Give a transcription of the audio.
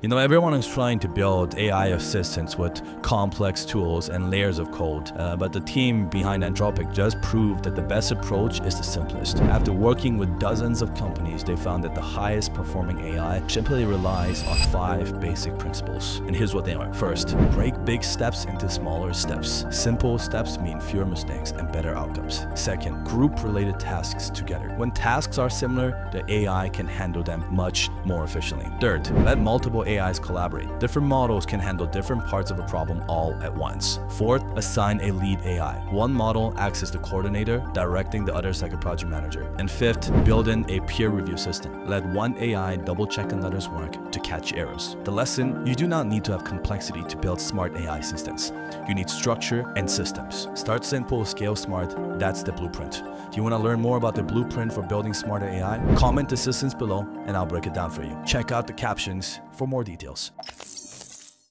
You know, everyone is trying to build AI assistants with complex tools and layers of code, uh, but the team behind Anthropic just proved that the best approach is the simplest. After working with dozens of companies, they found that the highest performing AI simply relies on five basic principles. And here's what they are. First, break big steps into smaller steps. Simple steps mean fewer mistakes and better outcomes. Second, group related tasks together. When tasks are similar, the AI can handle them much more efficiently. Third, let multiple AIs collaborate. Different models can handle different parts of a problem all at once. Fourth, assign a lead AI. One model acts as the coordinator, directing the others like a project manager. And fifth, build in a peer review system. Let one AI double check another's work to catch errors. The lesson, you do not need to have complexity to build smart AI systems. You need structure and systems. Start simple, scale smart, that's the blueprint. Do you want to learn more about the blueprint for building smarter AI? Comment assistance below and I'll break it down for you. Check out the captions for more details.